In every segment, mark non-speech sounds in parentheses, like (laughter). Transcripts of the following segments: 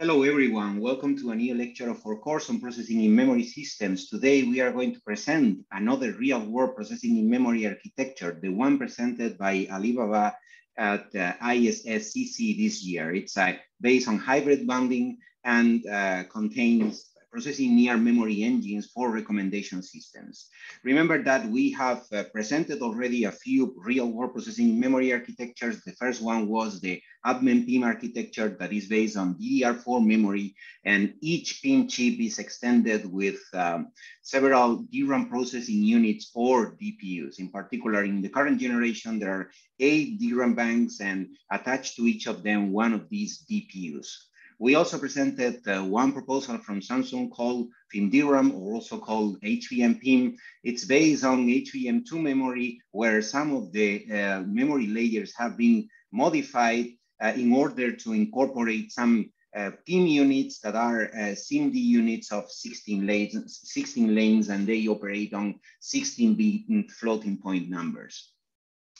Hello everyone, welcome to a new lecture of our course on processing in memory systems. Today we are going to present another real-world processing in memory architecture, the one presented by Alibaba at uh, ISSCC this year. It's uh, based on hybrid bonding and uh, contains processing near memory engines for recommendation systems. Remember that we have uh, presented already a few real world processing memory architectures. The first one was the UPMEM PIM architecture that is based on DDR4 memory and each PIM chip is extended with um, several DRAM processing units or DPUs. In particular, in the current generation, there are eight DRAM banks and attached to each of them one of these DPUs. We also presented uh, one proposal from Samsung called FIMDRAM, or also called HBM-PIM. It's based on HBM2 memory, where some of the uh, memory layers have been modified uh, in order to incorporate some uh, PIM units that are uh, SIMD units of 16 lanes, 16 lanes, and they operate on 16-bit floating point numbers.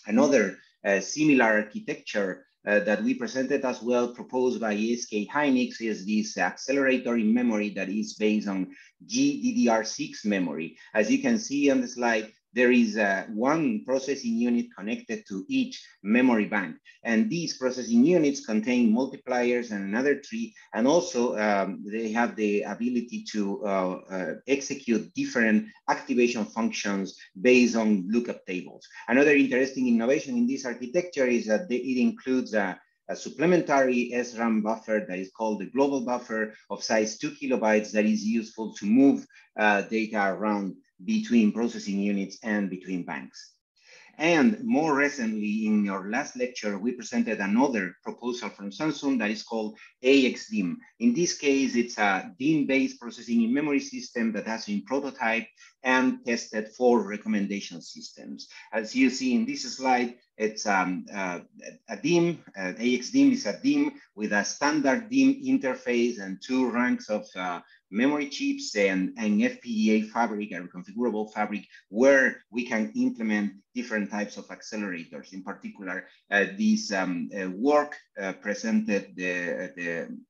Another uh, similar architecture Uh, that we presented as well, proposed by SK Hynix, is this accelerator in memory that is based on GDDR6 memory. As you can see on the slide, there is uh, one processing unit connected to each memory bank. And these processing units contain multipliers and adder tree. And also um, they have the ability to uh, uh, execute different activation functions based on lookup tables. Another interesting innovation in this architecture is that it includes a, a supplementary SRAM buffer that is called the global buffer of size two kilobytes that is useful to move uh, data around between processing units and between banks. And more recently, in your last lecture, we presented another proposal from Samsung that is called AXDIMM. In this case, it's a DIMM-based processing in memory system that has been prototyped and tested for recommendation systems. As you see in this slide, it's um, uh, a DIMM, uh, AXDIMM is a DIMM with a standard DIMM interface and two ranks of uh, memory chips and an FPGA fabric, a reconfigurable fabric, where we can implement different types of accelerators. In particular, uh, this um, uh, work uh, presented the, the, the,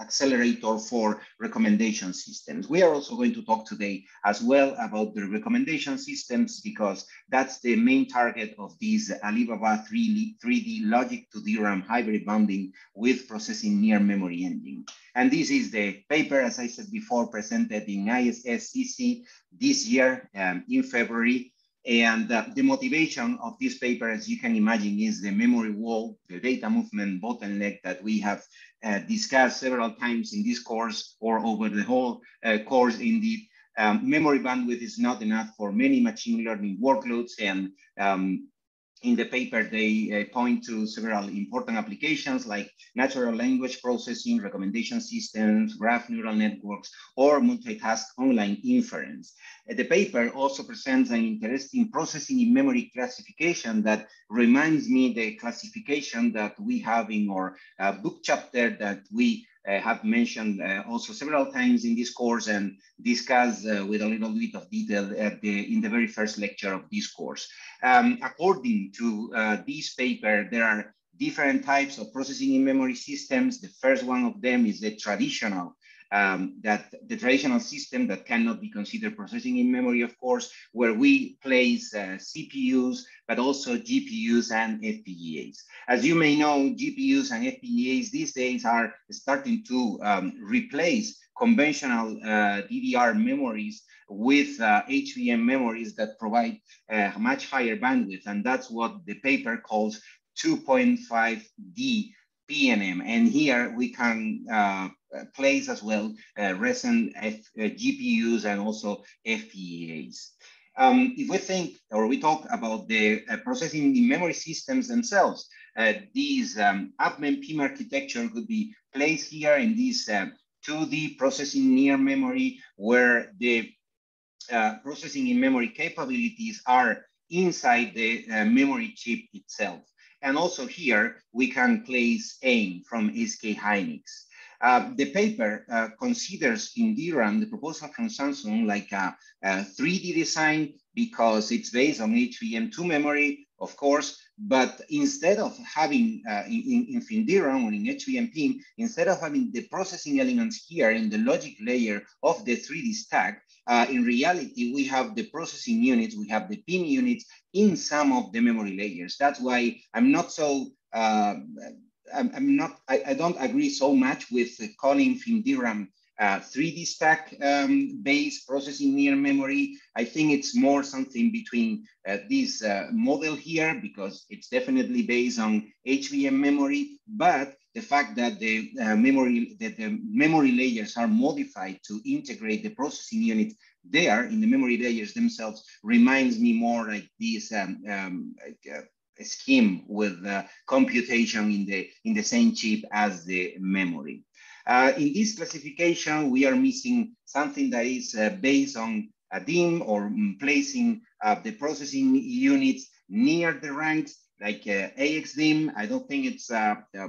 accelerator for recommendation systems. We are also going to talk today as well about the recommendation systems because that's the main target of this Alibaba 3D, 3D logic to DRAM hybrid bonding with processing near memory engine. And this is the paper, as I said before, presented in ISSCC this year um, in February. And uh, the motivation of this paper, as you can imagine, is the memory wall, the data movement bottleneck that we have uh, discussed several times in this course or over the whole uh, course indeed. Um, memory bandwidth is not enough for many machine learning workloads and um, in the paper, they uh, point to several important applications like natural language processing, recommendation systems, graph neural networks, or multitask online inference. Uh, the paper also presents an interesting processing in memory classification that reminds me the classification that we have in our uh, book chapter that we uh, have mentioned uh, also several times in this course and discussed uh, with a little bit of detail the, in the very first lecture of this course. Um, according to uh, this paper, there are different types of processing in memory systems. The first one of them is the traditional um, that the traditional system that cannot be considered processing in memory, of course, where we place uh, CPUs, but also GPUs and FPGAs. As you may know, GPUs and FPGAs these days are starting to um, replace conventional uh, DDR memories with uh, HBM memories that provide uh, much higher bandwidth. And that's what the paper calls 2.5D PNM. And here we can uh, place as well uh, recent F, uh, GPUs and also FPGAs. Um, if we think or we talk about the uh, processing in memory systems themselves, uh, these um, UPMEM PIM architecture could be placed here in this 2D uh, processing near memory where the uh, processing in memory capabilities are inside the memory chip itself. And also here, we can place AIM from SK Hynix. Uh, the paper uh, considers in DRAM the proposal from Samsung like a, a, 3D design because it's based on HBM2 memory, of course, but instead of having uh, in, in FIMDRAM or in HBM instead of having the processing elements here in the logic layer of the 3D stack, uh, in reality, we have the processing units, we have the PIM units in some of the memory layers. That's why I'm not so, uh, I'm, I'm, not, I, I, don't agree so much with calling FIMDRAM uh, 3D stack um, based processing near memory. I think it's more something between uh, this uh, model here because it's definitely based on HBM memory, but the fact that the uh, memory that the memory layers are modified to integrate the processing unit there in the memory layers themselves reminds me more like this um, um, like, uh, scheme with uh, computation in the in the same chip as the memory. Uh, in this classification, we are missing something that is uh, based on a DIMM or um, placing the processing units near the ranks like uh, AXDIMM. I don't think it's uh, uh,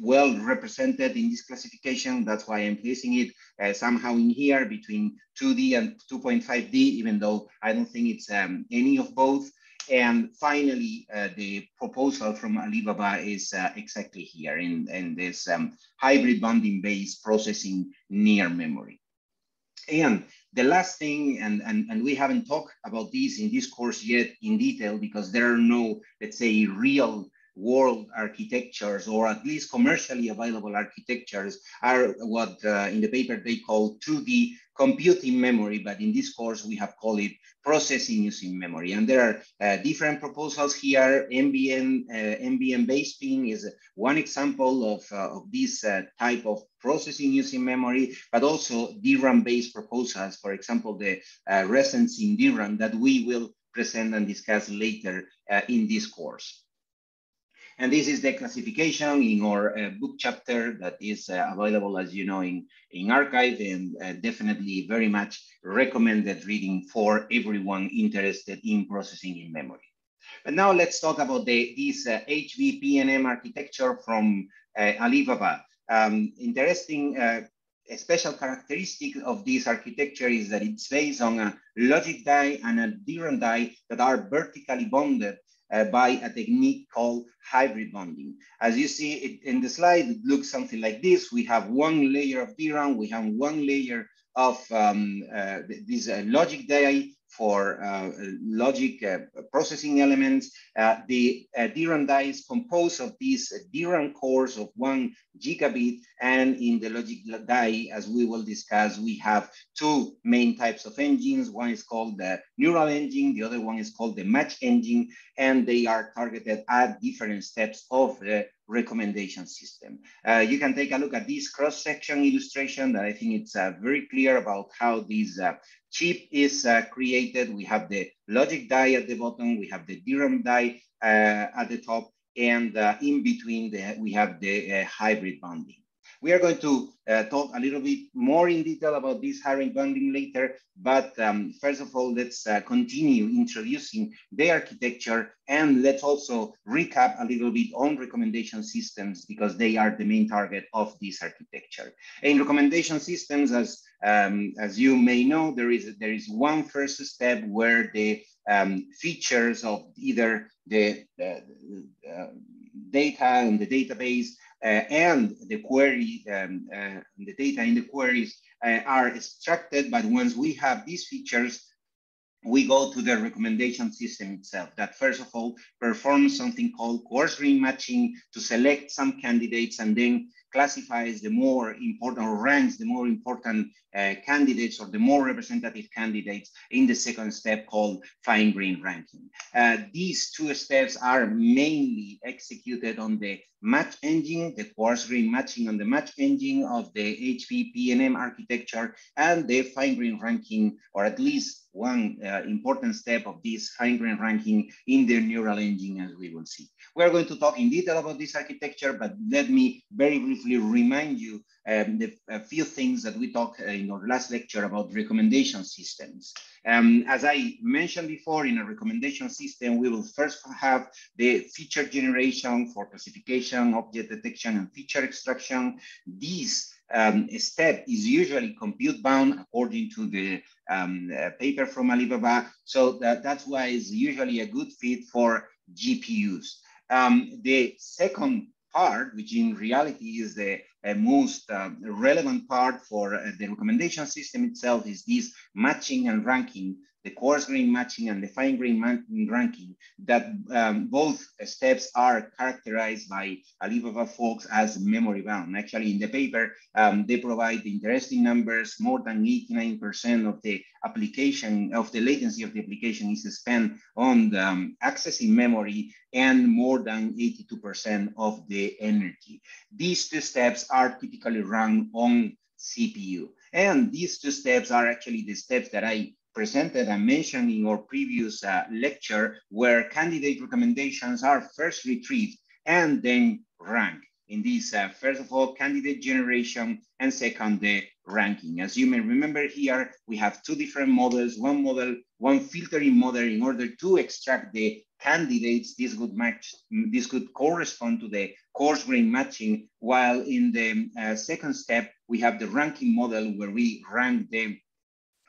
well represented in this classification. That's why I'm placing it somehow in here between 2D and 2.5D, even though I don't think it's um, any of both. And finally, uh, the proposal from Alibaba is uh, exactly here in, in this um, hybrid bonding based processing near memory. And the last thing, and, and, and we haven't talked about this in this course yet in detail because there are no, let's say, real world architectures or at least commercially available architectures are what uh, in the paper they call 2D computing memory, but in this course we have called it processing using memory. And there are uh, different proposals here. NVM, uh, NVM based PIM is one example of, uh, of this uh, type of processing using memory, but also DRAM based proposals. For example, the uh, referencing DRAM that we will present and discuss later uh, in this course. And this is the classification in our uh, book chapter that is uh, available, as you know, in, in arXiv and uh, definitely very much recommended reading for everyone interested in processing in memory. But now let's talk about the, this uh, HB-PNM architecture from uh, Alibaba. Um, interesting uh, a special characteristic of this architecture is that it's based on a logic die and a DRAM die that are vertically bonded uh, by a technique called hybrid bonding. As you see it in the slide, it looks something like this. We have one layer of DRAM, we have one layer of um, uh, this uh, logic die for uh, logic uh, processing elements. Uh, the uh, DRAM die is composed of these DRAM cores of one gigabit. And in the logic die, as we will discuss, we have two main types of engines. One is called the neural engine. The other one is called the match engine. And they are targeted at different steps of the recommendation system. Uh, you can take a look at this cross-section illustration that I think it's uh, very clear about how this uh, chip is uh, created. We have the logic die at the bottom, we have the DRAM die uh, at the top, and uh, in between the, we have the hybrid bonding. We are going to uh, talk a little bit more in detail about this hybrid bonding later, but um, first of all, let's uh, continue introducing the architecture and let's also recap a little bit on recommendation systems because they are the main target of this architecture. In recommendation systems, as, um, as you may know, there is, there is one first step where the um, features of either the, the uh, data and the database and the query, um, uh, the data in the queries uh, are extracted. But once we have these features, we go to the recommendation system itself that first of all performs something called coarse grain matching to select some candidates and then classifies the more important or ranks the more important uh, candidates or the more representative candidates in the second step called fine grain ranking. Uh, these two steps are mainly executed on the match engine, the coarse grain matching on the match engine of the HB-PNM architecture and the fine grain ranking, or at least one uh, important step of this fine grain ranking in the neural engine as we will see. We're going to talk in detail about this architecture, but let me very briefly remind you um, the, a few things that we talked uh, in our last lecture about recommendation systems. Um, as I mentioned before, in a recommendation system, we will first have the feature generation for classification, object detection, and feature extraction. This um, step is usually compute bound according to the um, uh, paper from Alibaba. So that, that's why it's usually a good fit for GPUs. Um, the second part, which in reality is the uh, most uh, relevant part for uh, the recommendation system itself, is this matching and ranking the coarse grain matching and the fine grain ranking, that um, both steps are characterized by Alibaba folks as memory bound. Actually, in the paper, um, they provide interesting numbers. More than 89% of the application, of the latency of the application is spent on the, um, accessing memory and more than 82% of the energy. These two steps are typically run on CPU. And these two steps are actually the steps that I presented and mentioned in our previous uh, lecture where candidate recommendations are first retrieved and then ranked. In this, uh, first of all, candidate generation, and second, the ranking. As you may remember here, we have two different models, one model, one filtering model in order to extract the candidates, this would match, this could correspond to the coarse grain matching, while in the uh, second step, we have the ranking model where we rank the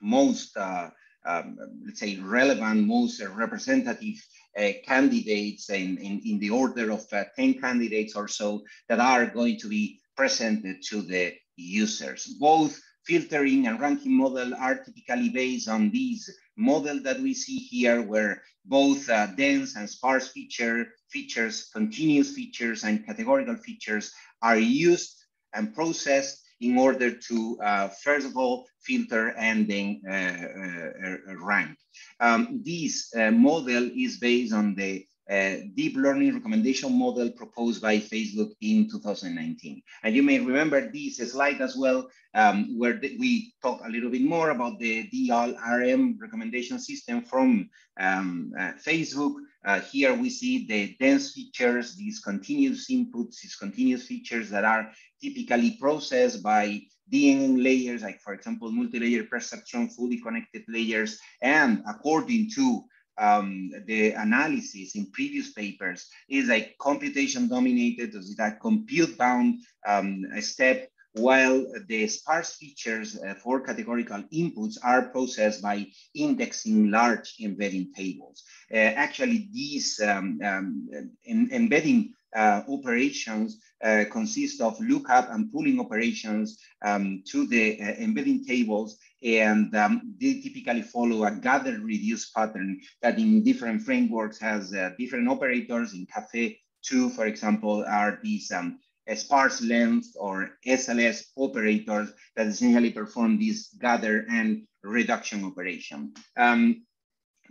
most uh, um, let's say, relevant, most representative uh, candidates in, in, in, the order of uh, 10 candidates or so that are going to be presented to the users. Both filtering and ranking model are typically based on these model that we see here where both uh, dense and sparse feature, features, continuous features and categorical features are used and processed in order to, uh, first of all, filter and then uh, uh, rank. Um, this model is based on the uh, deep learning recommendation model proposed by Facebook in 2019. And you may remember this slide as well, um, where we talk a little bit more about the DLRM recommendation system from um, uh, Facebook. Uh, here we see the dense features, these continuous inputs, these continuous features that are typically processed by DNN layers, like for example, multi-layer perceptron, fully connected layers, and according to um, the analysis in previous papers is like computation dominated, is that compute bound um, step, while the sparse features uh, for categorical inputs are processed by indexing large embedding tables. Uh, actually, these um, um in, embedding uh, operations uh, consist of lookup and pooling operations um, to the uh, embedding tables and um, they typically follow a gather reduce pattern that in different frameworks has uh, different operators. In Caffe 2, for example, are these um, sparse length or SLS operators that essentially perform this gather and reduction operation. Um,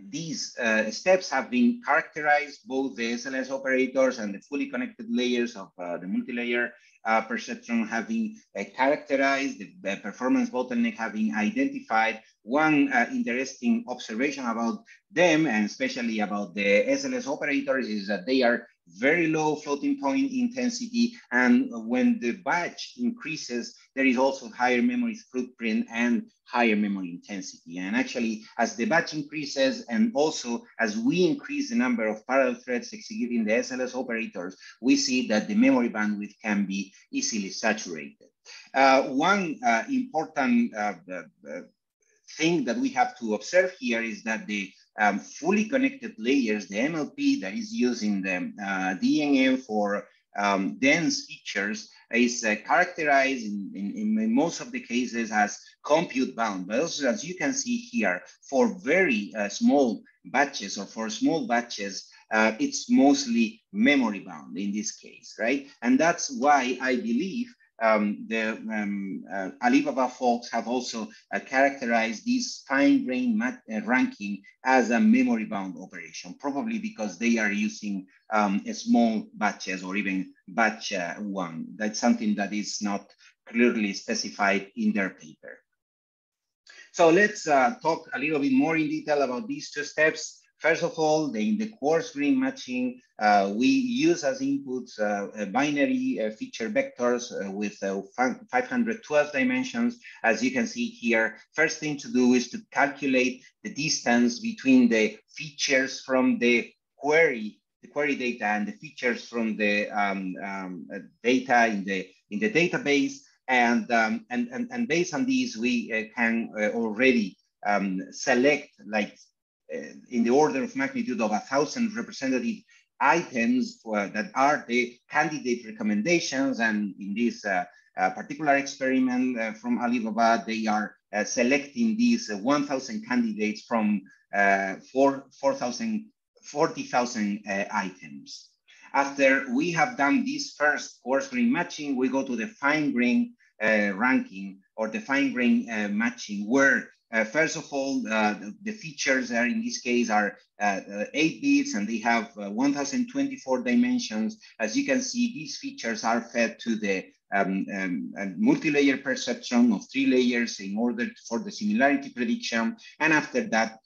these uh, steps have been characterized, both the SLS operators and the fully connected layers of uh, the multi-layer uh, perceptron having characterized, the, the, performance bottleneck having identified. One uh, interesting observation about them, and especially about the SLS operators, is that they are very low floating point intensity. And when the batch increases, there is also higher memory footprint and higher memory intensity. And actually, as the batch increases, and also as we increase the number of parallel threads executing the SLS operators, we see that the memory bandwidth can be easily saturated. Uh, one uh, important uh, uh thing that we have to observe here is that the um, fully connected layers, the MLP that is using the uh, DNN for um, dense features is uh, characterized in, in, in, most of the cases as compute bound. But also, as you can see here, for very uh, small batches or for small batches, uh, it's mostly memory bound in this case, right? And that's why I believe um, the um, uh, Alibaba folks have also uh, characterized this fine grain uh, ranking as a memory bound operation, probably because they are using um, small batches or even batch uh, one. That's something that is not clearly specified in their paper. So let's uh, talk a little bit more in detail about these two steps. First of all, in the coarse grain matching, uh, we use as inputs uh, binary uh, feature vectors uh, with uh, 512 dimensions. As you can see here, first thing to do is to calculate the distance between the features from the query, the query data and the features from the um, um, uh, data in the, in the database. And, um, and, and, and based on these, we can already um, select like uh, in the order of magnitude of a thousand representative items for, that are the candidate recommendations. And in this uh, uh, particular experiment uh, from Alibaba, they are uh, selecting these uh, 1,000 candidates from uh, 4,000, 40,000 items. After we have done this first coarse grain matching, we go to the fine grain ranking or the fine grain matching where uh, first of all, uh, the, the, features are in this case are uh, 8 bits and they have 1024 dimensions. As you can see, these features are fed to the um, um, multi-layer perceptron of three layers in order for the similarity prediction. And after that,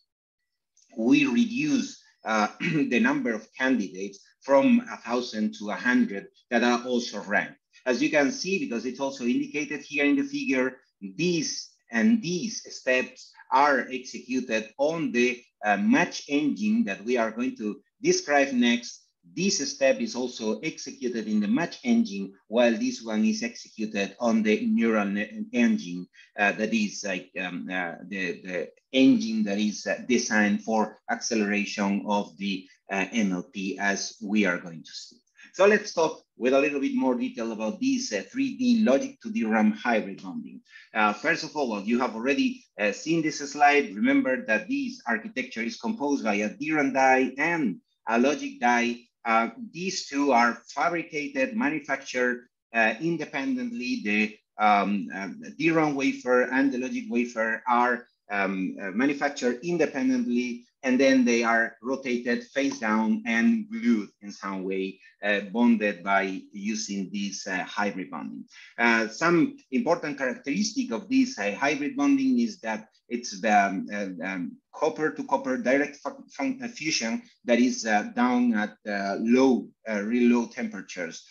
we reduce uh, (clears throat) the number of candidates from a 1,000 to a 100 that are also ranked. As you can see, because it's also indicated here in the figure, these and these steps are executed on the uh, match engine that we are going to describe next. This step is also executed in the match engine, while this one is executed on the neural engine uh, that is like um, uh, the, the engine that is uh, designed for acceleration of the uh, MLP as we are going to see. So let's talk with a little bit more detail about this uh, 3D logic to DRAM hybrid bonding. Uh, first of all, you have already uh, seen this slide. Remember that this architecture is composed by a DRAM die and a logic die. Uh, these two are fabricated, manufactured uh, independently. The um, uh, DRAM wafer and the logic wafer are um, manufactured independently and then they are rotated face down and glued in some way, uh, bonded by using this uh, hybrid bonding. Uh, some important characteristic of this uh, hybrid bonding is that it's the um, uh, um, copper to copper direct uh, fusion that is down at low, really low temperatures,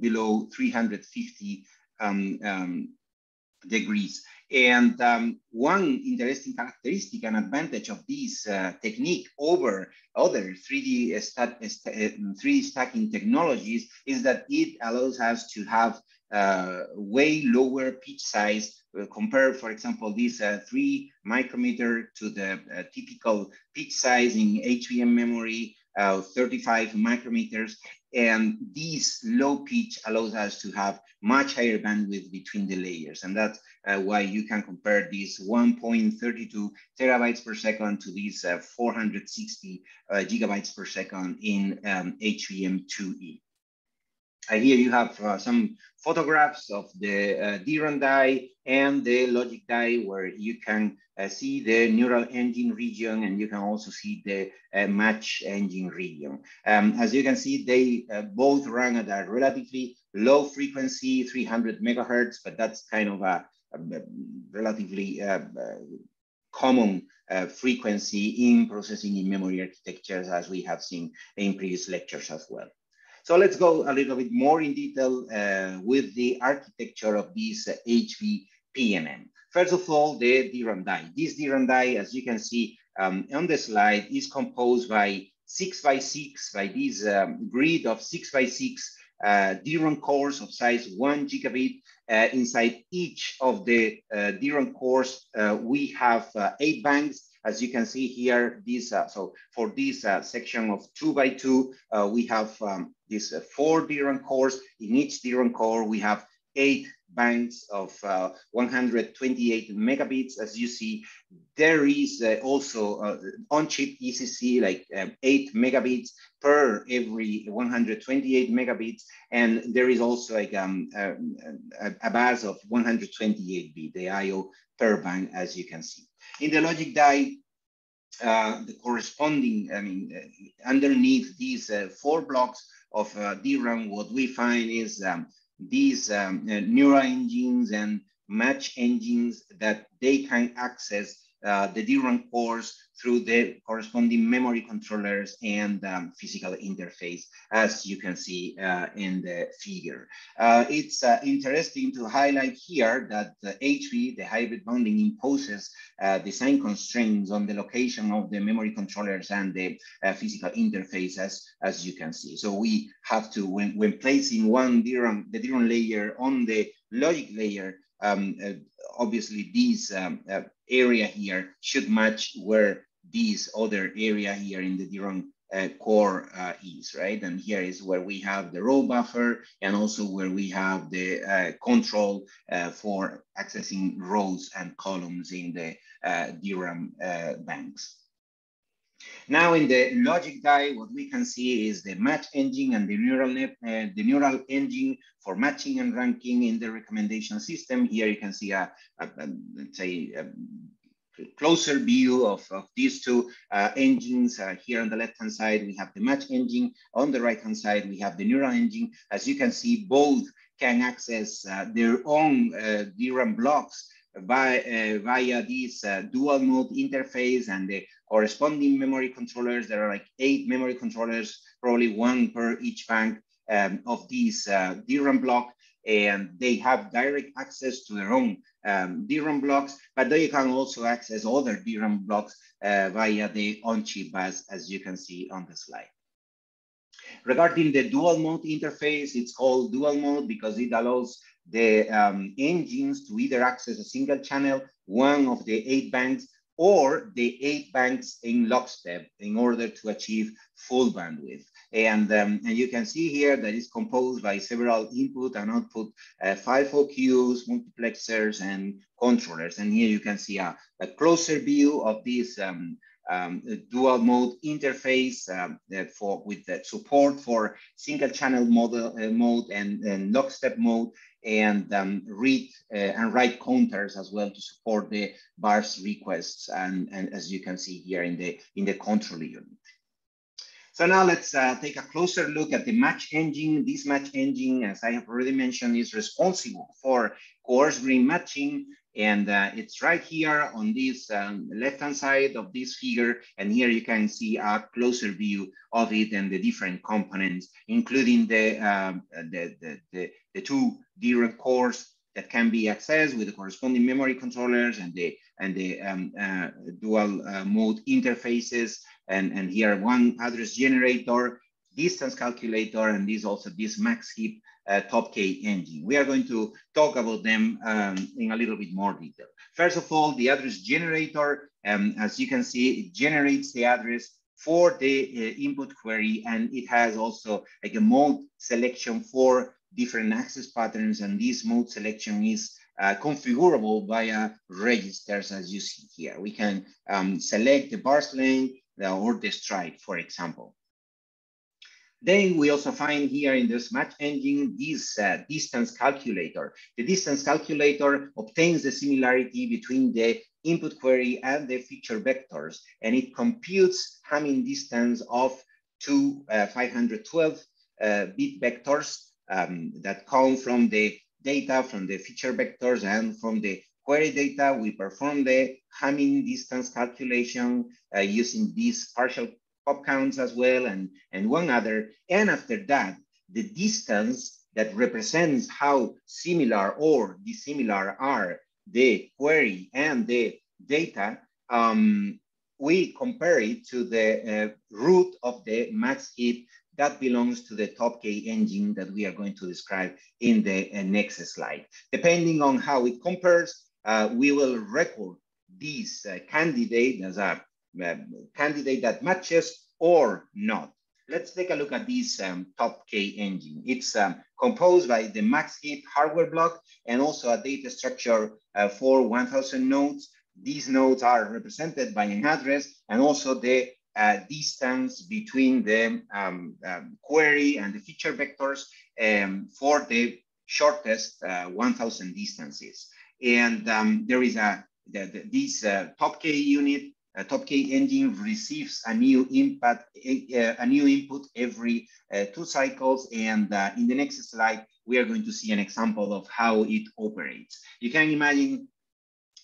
below 350 um, um, degrees. And um, one interesting characteristic and advantage of this uh, technique over other 3D, stat, 3D stacking technologies is that it allows us to have uh, way lower pitch size uh, compared, for example, this uh, three micrometer to the uh, typical pitch size in HBM memory, uh, 35 micrometers. And this low pitch allows us to have much higher bandwidth between the layers. And that's uh, why you can compare this 1.32 terabytes per second to these uh, 460 uh, gigabytes per second in um, HBM2E. Here you have uh, some photographs of the uh, die and the logic die where you can uh, see the neural engine region and you can also see the uh, match engine region. Um, as you can see, they uh, both run at a relatively low frequency, 300 megahertz, but that's kind of a, a relatively common uh, frequency in processing in memory architectures as we have seen in previous lectures as well. So let's go a little bit more in detail uh, with the architecture of this uh, HB-PNM. First of all, the DRAM die. This DRAM die, as you can see um, on the slide, is composed by six by six, by this um, grid of six by six uh, DRAM cores of size one gigabit. Uh, inside each of the uh, DRAM cores, uh, we have uh, eight banks as you can see here, this uh, so for this uh, section of two by two, uh, we have um, these uh, four DRAM cores. In each DRAM core, we have eight banks of uh, 128 megabits. As you see, there is uh, also uh, on-chip ECC, like um, eight megabits per every 128 megabits. And there is also like um, a, a, bus of 128 bit, the IO per bank, as you can see. In the logic die, uh, the corresponding, I mean, uh, underneath these uh, four blocks of uh, DRAM, what we find is um, these um, uh, neural engines and match engines that they can access uh, the DRAM cores through the corresponding memory controllers and um, physical interface, as you can see uh, in the figure. Uh, it's uh, interesting to highlight here that the HV, the hybrid bonding, imposes uh, design constraints on the location of the memory controllers and the physical interface, as, as you can see. So we have to, when, when placing one DRAM, the DRAM layer on the logic layer, um, obviously this um, uh, area here should match where this other area here in the DRAM uh, core uh, is, right? And here is where we have the row buffer and also where we have the uh, control uh, for accessing rows and columns in the uh, DRAM uh, banks. Now in the logic die, what we can see is the match engine and the neural net, the neural engine for matching and ranking in the recommendation system. Here you can see a, a, a let's say, a closer view of, of these two uh, engines. Uh, here on the left-hand side, we have the match engine. On the right-hand side, we have the neural engine. As you can see, both can access uh, their own uh, DRAM blocks by, uh, via this uh, dual mode interface and the corresponding memory controllers. There are like eight memory controllers, probably one per each bank um, of this DRAM block and they have direct access to their own um, DRAM blocks, but they can also access other DRAM blocks uh, via the on-chip bus, as you can see on the slide. Regarding the dual mode interface, it's called dual mode because it allows the um, engines to either access a single channel, one of the eight banks, or the eight banks in lockstep in order to achieve full bandwidth. And, um, and you can see here that it's composed by several input and output uh, FIFO queues, multiplexers, and controllers. And here you can see a, a closer view of this um, um, dual mode interface um, for with support for single channel model, uh, mode and, and lockstep mode and um, read uh, and write counters as well to support the burst requests and, and as you can see here in the in the control unit. So now let's uh, take a closer look at the match engine. This match engine, as I have already mentioned, is responsible for coarse grain matching. And uh, it's right here on this um, left-hand side of this figure. And here you can see a closer view of it and the different components, including the, um, the, the, the, the two direct cores that can be accessed with the corresponding memory controllers and the and the um, uh, dual uh, mode interfaces and, and here one address generator, distance calculator, and this also this max heap uh, top K engine. We are going to talk about them um, in a little bit more detail. First of all, the address generator, um, as you can see, it generates the address for the uh, input query, and it has also like a mode selection for different access patterns, and this mode selection is uh, configurable via registers as you see here. We can um, select the burst length, or the stride, for example. Then we also find here in this match engine this uh, distance calculator. The distance calculator obtains the similarity between the input query and the feature vectors, and it computes Hamming distance of two uh, 512 uh, bit vectors um, that come from the data from the feature vectors and from the query data, we perform the Hamming distance calculation uh, using these partial pop counts as well and, and one other. And after that, the distance that represents how similar or dissimilar are the query and the data, um, we compare it to the uh, root of the max heap that belongs to the top K engine that we are going to describe in the uh, next slide. Depending on how it compares, uh, we will record this uh, candidate as a uh, candidate that matches or not. Let's take a look at this um, top K engine. It's um, composed by the max heap hardware block and also a data structure uh, for 1000 nodes. These nodes are represented by an address and also the uh, distance between the um, um, query and the feature vectors um, for the shortest uh, 1000 distances. And um, there is a, the, the, this uh, top K unit, uh, top K engine receives a new input, a, a new input every uh, two cycles. And uh, in the next slide, we are going to see an example of how it operates. You can imagine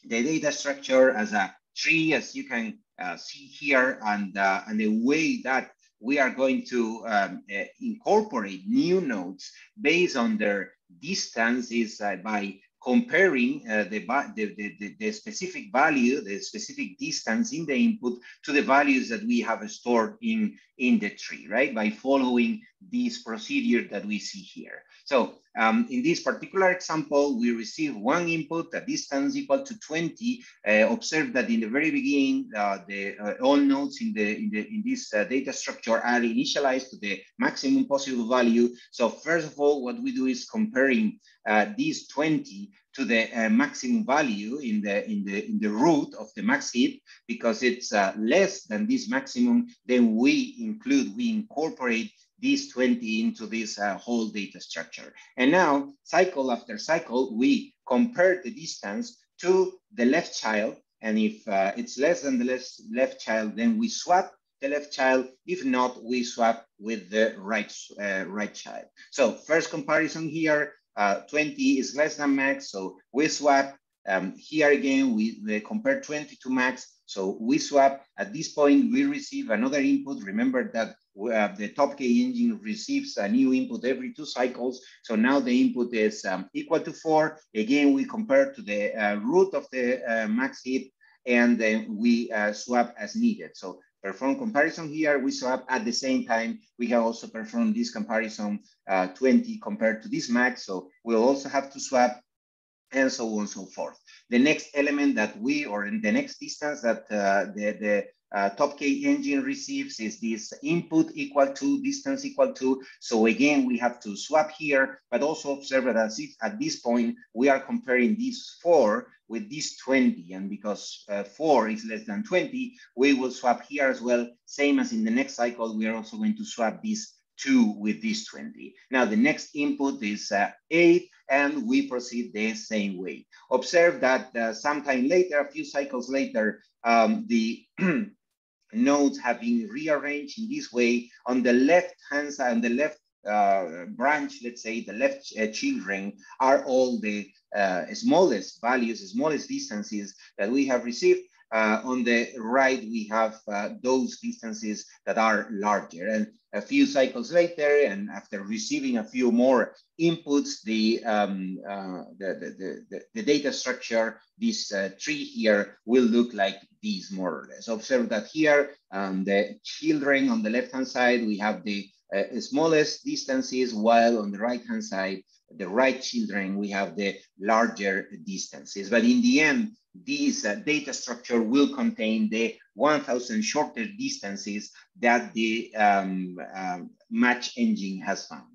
the data structure as a tree, as you can uh, see here, and, uh, and the way that we are going to um, incorporate new nodes based on their distance is by comparing uh, the, the, the, the, specific value, the specific distance in the input to the values that we have stored in, in the tree, right? By following this procedure that we see here. So um, in this particular example, we receive one input, a distance equal to 20. Uh, observe that in the very beginning, uh, the uh, all nodes in the in the in this uh, data structure are initialized to the maximum possible value. So first of all, what we do is comparing uh, these 20 to the uh, maximum value in the in the in the root of the max heap because it's less than this maximum. Then we include we incorporate these 20 into this uh, whole data structure. And now, cycle after cycle, we compare the distance to the left child. And if uh, it's less than the left, left child, then we swap the left child. If not, we swap with the right, uh, right child. So first comparison here, uh, 20 is less than max, so we swap. Um, here again, we, we compare 20 to max, so we swap. At this point, we receive another input. Remember that uh, the K engine receives a new input every two cycles. So now the input is um, equal to four. Again, we compare to the uh, root of the uh, max heap and then we uh, swap as needed. So perform comparison here, we swap at the same time. We can also perform this comparison uh, 20 compared to this max. So we'll also have to swap and so on and so forth. The next element that we, or in the next distance that uh, the, the uh, TopK engine receives is this input equal to, distance equal to. So again, we have to swap here, but also observe that at this point, we are comparing these four with this 20. And because uh, four is less than 20, we will swap here as well. Same as in the next cycle, we are also going to swap these two with this 20. Now the next input is uh, eight, and we proceed the same way. Observe that uh, sometime later, a few cycles later, um, the (clears throat) nodes have been rearranged in this way. On the left hand side, on the left uh, branch, let's say the left uh, children are all the uh, smallest values, smallest distances that we have received. Uh, on the right, we have uh, those distances that are larger. And a few cycles later, and after receiving a few more inputs, the, um, uh, the, the, the, the, data structure, this uh, tree here, will look like these more or less. Observe that here, um, the children on the left-hand side, we have the uh, smallest distances, while on the right-hand side, the right children, we have the larger distances. But in the end, this uh, data structure will contain the 1000 shortest distances that the um, uh, match engine has found.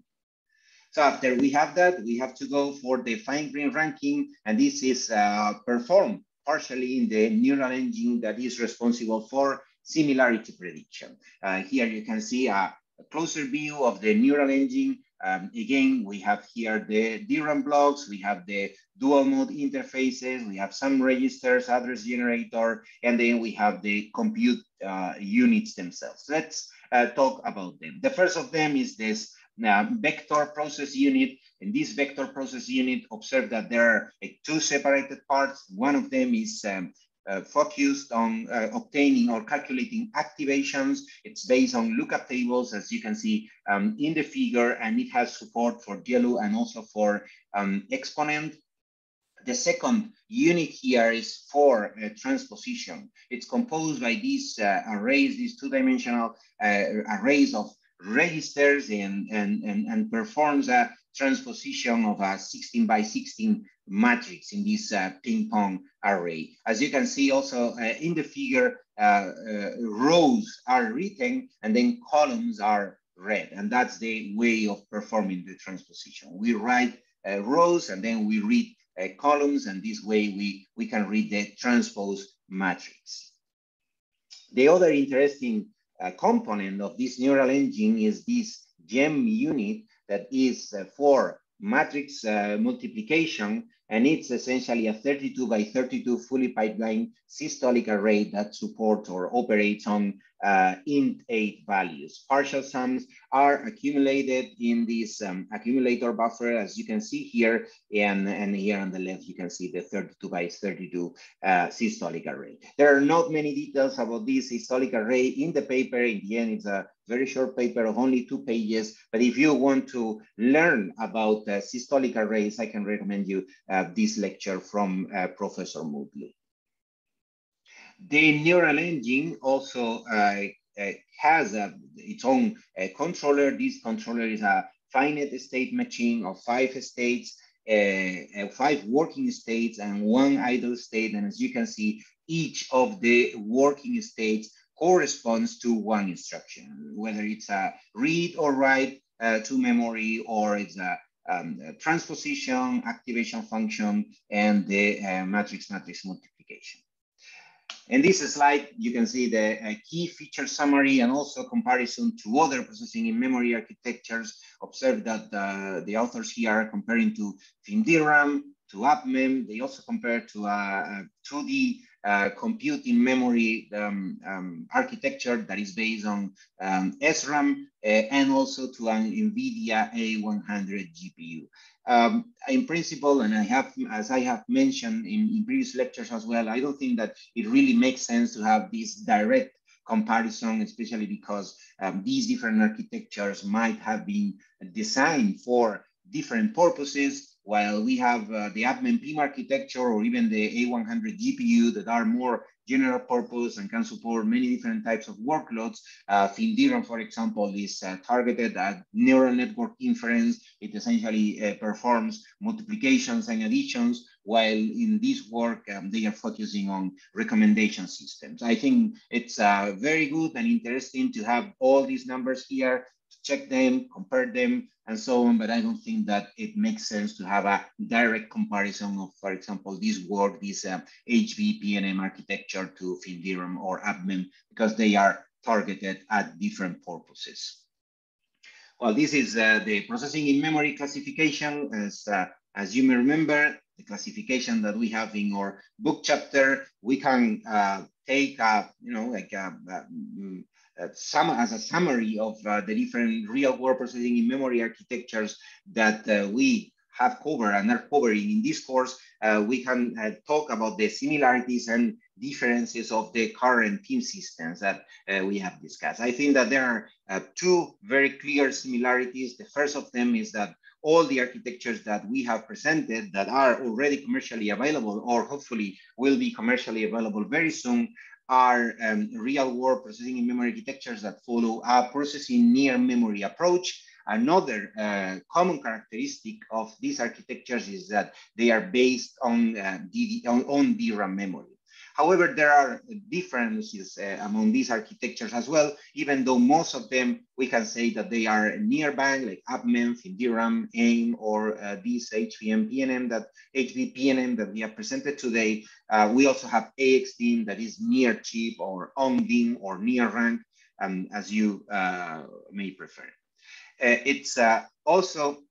So after we have that, we have to go for the fine-grained ranking, and this is uh, performed partially in the neural engine that is responsible for similarity prediction. Uh, here you can see a closer view of the neural engine um, again, we have here the DRAM blocks, we have the dual mode interfaces, we have some registers, address generator, and then we have the compute uh, units themselves. Let's uh, talk about them. The first of them is this uh, vector process unit. In this vector process unit, observe that there are two separated parts. One of them is um, uh, focused on uh, obtaining or calculating activations. It's based on lookup tables, as you can see um, in the figure, and it has support for GLU and also for um, exponent. The second unit here is for uh, transposition. It's composed by these uh, arrays, these two-dimensional uh, arrays of registers and, and, and, and performs a transposition of a 16 by 16 matrix in this uh, ping pong array. As you can see also uh, in the figure, uh, uh, rows are written and then columns are read. And that's the way of performing the transposition. We write uh, rows and then we read uh, columns and this way we, we can read the transpose matrix. The other interesting component of this neural engine is this GEMM unit that is for matrix uh, multiplication, and it's essentially a 32 by 32 fully pipeline systolic array that supports or operates on uh, int 8 values. Partial sums are accumulated in this um, accumulator buffer, as you can see here, and, and here on the left, you can see the 32 by 32 uh, systolic array. There are not many details about this systolic array in the paper. In the end, it's a very short paper of only two pages. But if you want to learn about uh, systolic arrays, I can recommend you uh, this lecture from uh, Professor Mutlu. The neural engine also uh, uh, has a, its own uh, controller. This controller is a finite state machine of five states, uh, five working states and one idle state. And as you can see, each of the working states corresponds to one instruction, whether it's a read or write uh, to memory or it's a, um, a, transposition, activation function, and the uh, matrix-matrix multiplication. In this slide, you can see the uh, key feature summary and also comparison to other processing in memory architectures. Observe that uh, the authors here are comparing to FIMDRAM, to UPMEM. They also compare to a, 2D uh, computing memory um, um, architecture that is based on um, SRAM uh, and also to an NVIDIA A100 GPU. Um, in principle, and I have, as I have mentioned in, in previous lectures as well, I don't think that it really makes sense to have this direct comparison, especially because um, these different architectures might have been designed for different purposes while we have uh, the UPMEM PIM architecture or even the A100 GPU that are more general purpose and can support many different types of workloads. Uh, FIMDRAM, for example, is uh, targeted at neural network inference. It essentially uh, performs multiplications and additions, while in this work, um, they are focusing on recommendation systems. I think it's uh, very good and interesting to have all these numbers here check them, compare them, and so on. But I don't think that it makes sense to have a direct comparison of, for example, this work, this uh, HB-PNM architecture to FIMDRAM or UPMEM, because they are targeted at different purposes. Well, this is uh, the processing in memory classification. As, uh, as you may remember, the classification that we have in our book chapter, we can uh, take, a, you know, like a, a uh, some, as a summary of uh, the different real world processing in memory architectures that uh, we have covered and are covering in this course, uh, we can uh, talk about the similarities and differences of the current PIM systems that uh, we have discussed. I think that there are two very clear similarities. The first of them is that all the architectures that we have presented that are already commercially available or hopefully will be commercially available very soon are um, real-world processing in memory architectures that follow a processing near memory approach. Another uh, common characteristic of these architectures is that they are based on, uh, DD, on, on DRAM memory. However, there are differences uh, among these architectures as well, even though most of them, we can say that they are nearby, like UPMEM, FIMDRAM, AIM, or uh, this HBM PNM that HB PNM that we have presented today. Uh, we also have AXDIMM that is near chip or on DIMM or near rank, um, as you uh, may prefer. Uh, it's uh, also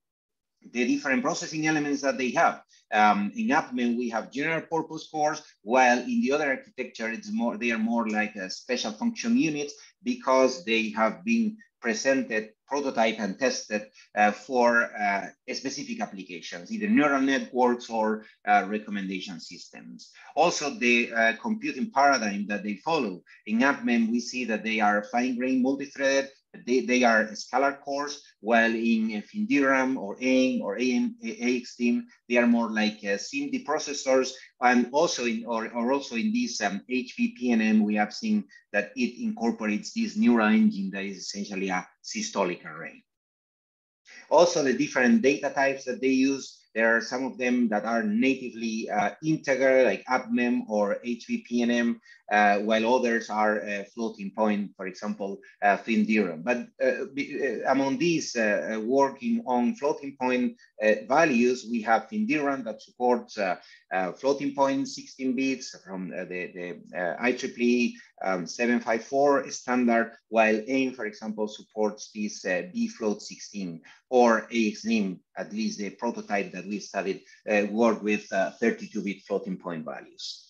the different processing elements that they have. Um, in UPMEM, we have general purpose cores, while in the other architecture, it's more they are more like a special function units because they have been presented, prototyped, and tested uh, for uh, specific applications, either neural networks or uh, recommendation systems. Also, the uh, computing paradigm that they follow. In UPMEM, we see that they are fine-grained multi-threaded they, they are scalar cores, while in FIMDRAM or AIM or AM, AXDIMM, they are more like uh, SIMD processors. And also in, or, or also in this um, HB-PNM, we have seen that it incorporates this neural engine that is essentially a systolic array. Also the different data types that they use, there are some of them that are natively uh, integer, like UPMEM or HB-PNM, uh, while others are uh, floating point, for example, uh, FIMDRAM. But uh, uh, among these uh, working on floating point values, we have FIMDRAM that supports floating point 16 bits from the, the IEEE um, 754 standard, while AIM, for example, supports this bfloat 16 or AXDIMM, at least the prototype that we studied, work with 32-bit floating point values.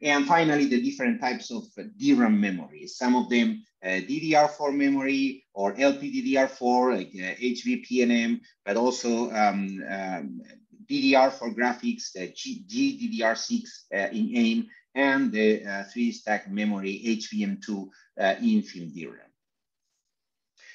And finally, the different types of DRAM memory. Some of them uh, DDR4 memory or LPDDR4, like uh, HB-PNM, but also um, um, DDR for graphics, the G GDDR6 uh, in AIM, and the uh, three-stack memory HBM2 uh, in FIMDRAM.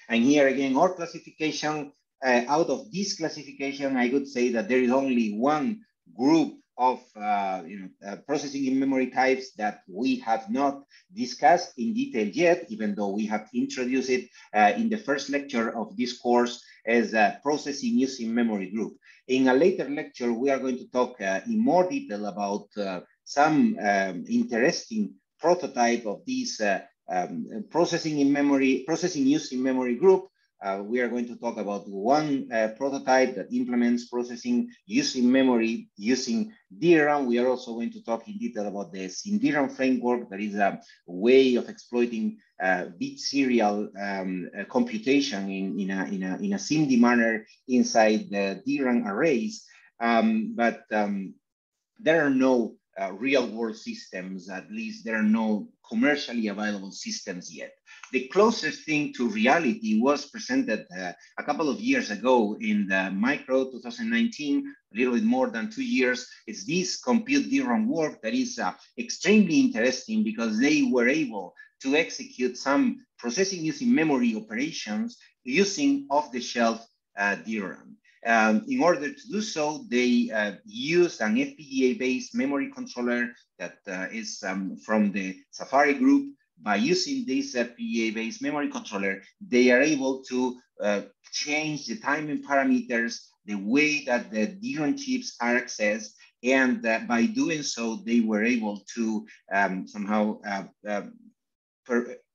And here again, our classification, uh, out of this classification, I would say that there is only one group of uh, you know, uh, processing in memory types that we have not discussed in detail yet, even though we have introduced it uh, in the first lecture of this course as a processing using memory group. In a later lecture, we are going to talk uh, in more detail about uh, some um, interesting prototype of this uh, um, processing in memory, processing using memory group uh, we are going to talk about one uh, prototype that implements processing using memory, using DRAM. We are also going to talk in detail about the SIMDRAM framework. That is a way of exploiting uh, bit serial um, uh, computation in, in, a, in, a, in a SIMD manner inside the DRAM arrays. Um, but um, there are no uh, real world systems, at least there are no commercially available systems yet. The closest thing to reality was presented uh, a couple of years ago in the Micro 2019, a little bit more than two years. It's this compute DRAM work that is uh, extremely interesting because they were able to execute some processing using memory operations using off-the-shelf uh, DRAM. Um, in order to do so, they uh, used an FPGA-based memory controller that uh, is um, from the Safari group. By using this FPGA-based memory controller, they are able to uh, change the timing parameters, the way that the DRAM chips are accessed, and uh, by doing so, they were able to um, somehow uh, uh,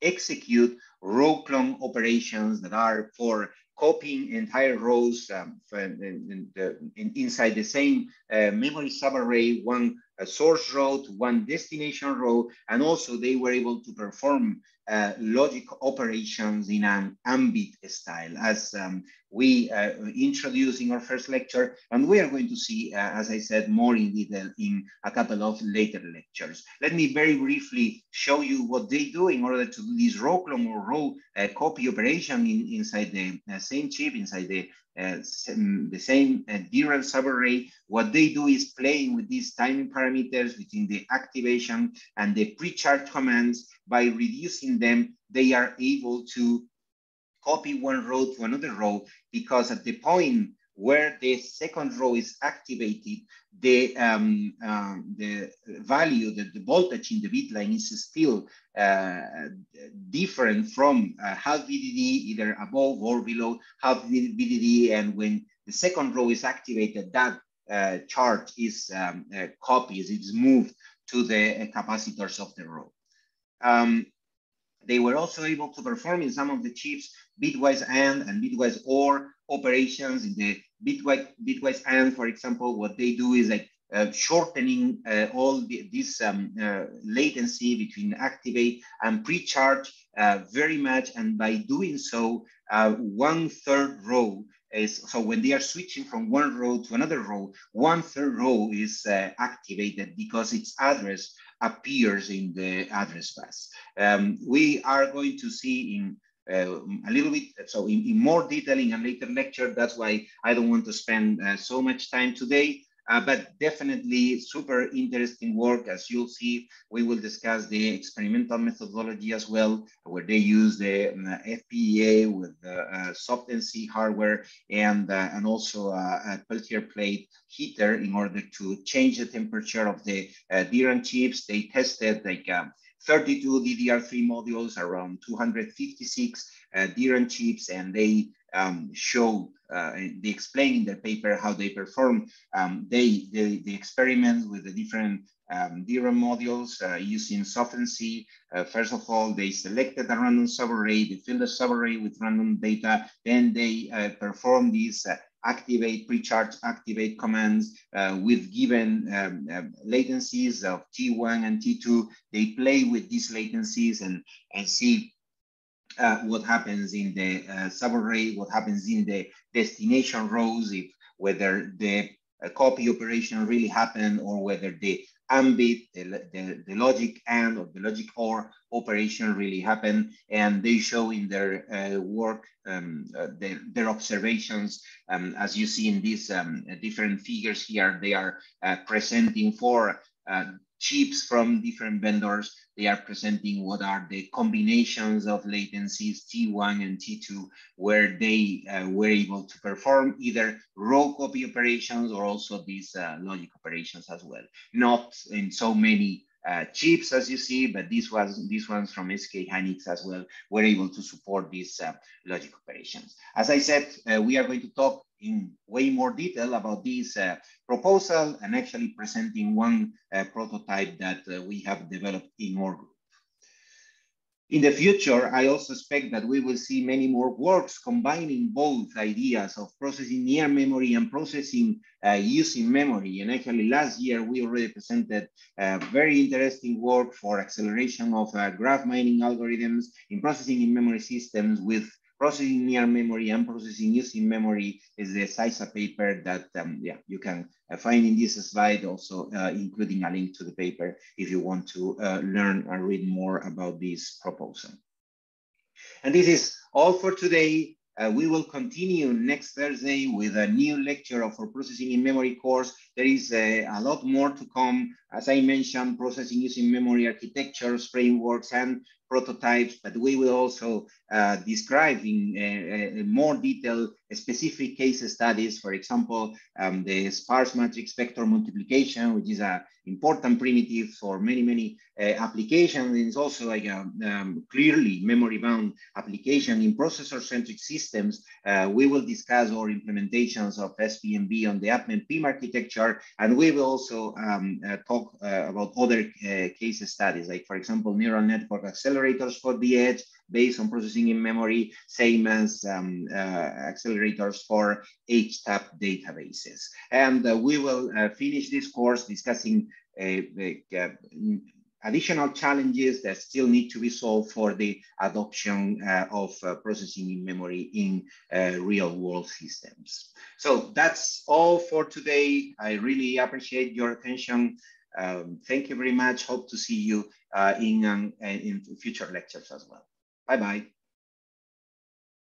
execute row clone operations that are for copying entire rows um, in, in in, inside the same uh, memory subarray, one uh, source row to one destination row, and also they were able to perform uh, logic operations in an ambit style, as um, we uh, introduced in our first lecture, and we are going to see, uh, as I said, more in detail in a couple of later lectures. Let me very briefly show you what they do in order to do this row clone or row uh, copy operation in, inside the uh, same chip, inside the uh, the same uh, DRAM subarray. What they do is playing with these timing parameters between the activation and the pre-charge commands. By reducing them, they are able to copy one row to another row because at the point where the second row is activated, the, um, um, the value, the, the voltage in the bit line is still uh, different from uh, half VDD, either above or below half VDD. And when the second row is activated, that uh, charge is um, uh, copied, it's moved to the uh, capacitors of the row. Um, they were also able to perform in some of the chips bitwise AND and bitwise OR operations in the bitwise, bitwise AND, for example, what they do is like uh, shortening uh, all the, this um, uh, latency between activate and pre-charge uh, very much. And by doing so, uh, one third row is, so when they are switching from one row to another row, one third row is uh, activated because its address appears in the address bus. Um, we are going to see in uh, a little bit, so in, in, more detail in a later lecture. That's why I don't want to spend uh, so much time today. Uh, but definitely super interesting work. As you'll see, we will discuss the experimental methodology as well, where they use the uh, FPGA with the uh, SoftMC hardware and, uh, and also a Peltier plate heater in order to change the temperature of the uh, DRAM chips. They tested like um, 32 DDR3 modules, around 256 uh, DRAM chips, and they um, show, uh, they explain in their paper how they perform. Um, they, they, they experiment with the different um, DRAM modules uh, using SoftMC. Uh, first of all, they selected a random subarray, they filled the subarray with random data, then they uh, perform these uh, activate, pre-charge, activate commands uh, with given um, uh, latencies of T1 and T2. They play with these latencies and, and see uh, what happens in the uh, subarray, what happens in the destination rows, if whether the uh, copy operation really happened or whether the ambit, the, the, the, logic and or the logic or operation really happened. And they show in their uh, work um, uh, their, their, observations. Um, as you see in these um, different figures here, they are uh, presenting for uh, chips from different vendors. They are presenting what are the combinations of latencies T1 and T2, where they uh, were able to perform either raw copy operations or also these uh, logic operations as well. Not in so many uh, chips, as you see, but these was these ones from SK Hynix as well were able to support these uh, logic operations. As I said, uh, we are going to talk in way more detail about this uh, proposal and actually presenting one uh, prototype that uh, we have developed in our group. In the future, I also expect that we will see many more works combining both ideas of processing near memory and processing uh, using memory. And actually last year, we already presented a very interesting work for acceleration of uh, graph mining algorithms in processing in memory systems with processing near memory and processing using memory is the SISA paper that um, yeah, you can uh, find in this slide, also uh, including a link to the paper if you want to uh, learn and read more about this proposal. And this is all for today. Uh, we will continue next Thursday with a new lecture of our processing in memory course. There is a, a, lot more to come. As I mentioned, processing using memory architectures, frameworks, and prototypes, but we will also uh, describe in uh, uh, more detail specific case studies. For example, um, the sparse matrix vector multiplication, which is an important primitive for many, many uh, applications. It's also like a um, clearly memory-bound application in processor-centric systems. Uh, we will discuss our implementations of SpMV on the PIM architecture, and we will also um, uh, talk about other case studies, like for example, neural network accelerators for the edge, based on processing in memory, same as um, uh, accelerators for HTAP databases. And uh, we will uh, finish this course discussing additional challenges that still need to be solved for the adoption uh, of uh, processing in memory in uh, real world systems. So that's all for today. I really appreciate your attention. Um, thank you very much. Hope to see you in, um, in future lectures as well. Bye bye.